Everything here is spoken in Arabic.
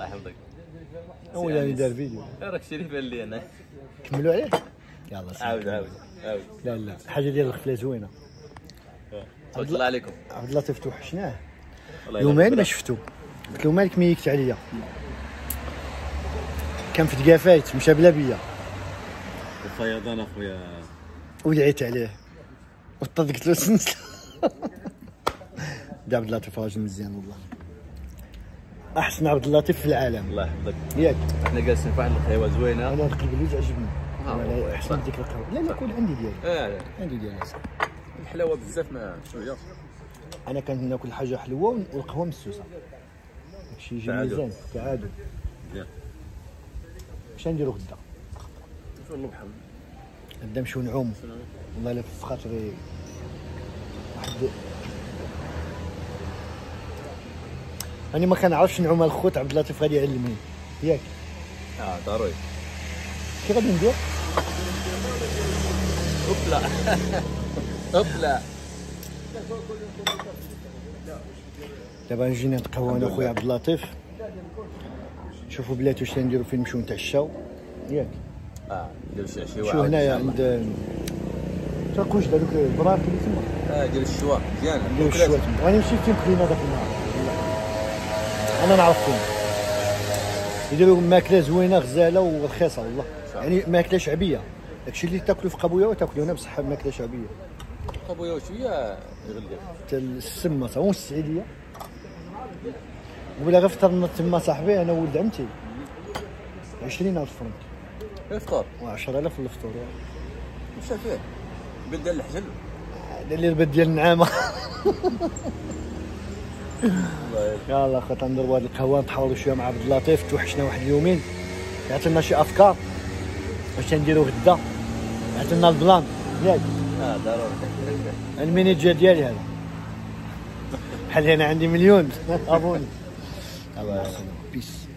الله يحفظك هو اللي دار فيديو. راك شريف بان لي أنا. كملوا عليه؟ يلا سلام. عاود عاود عاود. لا لا الحاجة ديال الخفلة زوينة. تفضل الله عليكم. عبد اللطيف توحشناه يومين ما شفتو. قلت له مالك ميكت عليا؟ كان في تقافايت مشى بلا بيا. الفيضان أخويا. ودعيت عليه. وطلقت له سنسله دا عبد اللطيف راجل مزيان والله. أحسن عبد اللطيف في العالم. الله يحفظك. ياك. إحنا جالسين في واحد الخيوة زوينة. أنا هذاك البلوز عجبني. آه، أحسن ديك القهوه لا لا كل عندي ديالي. آه عندي ديالي. الحلاوة بزاف ما شوية. أنا كنت ناكل حاجة حلوة والقهوه مسوسة. داكشي يجي. ميزان. تعادل. مزيان. اش نديرو غدا؟ شو الله بحال. غدا نمشيو نعوم. والله إلا في خاطري واحد أنا ما كنعرفش نعوم الخوت عبد اللطيف غادي يعلمني. ياك. آه ضروري. كي غادي ندير؟ أوبلا. أوبلا. دابا جينا نتقهوى أنا خويا عبد اللطيف. نشوفوا بلاتي واش نديرو فين نمشيو نتعشاو. ياك. آه ندير شي شي شو هنايا عند تاكوش هذوك البراك اللي تما. آه دير الشوا مزيان. نديرو الشوات تما. غادي نمشي فين كلينا داك النهار؟ أنا نعرف فين. يديروا ماكلة زوينة غزالة ورخيصة والله. يعني ماكلة شعبية. داكشي اللي تاكلو في قبويه وتاكلو هنا بصح ماكلة شعبية. ابويا وشويه يغلي حتى السمه هو السعيديه ولا غير فطرنا تما صاحبي أنا وولد عمتي. 20000 فرنك. افطر و10000 الفطور مشى فيه بلد الحجل هذا اللي البد ديال النعامة. يلا خويا نديروا هاد القهوه نتحاوروا شوية مع عبد اللطيف توحشنا واحد اليومين يعطينا شي أفكار؟ واش نديروا غدا؟ يعطينا البلان. ياك. آه ضروري. المينيجر ديالي هذا. بحال أنا عندي مليون؟ أبوني. بيس